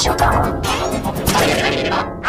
しようか。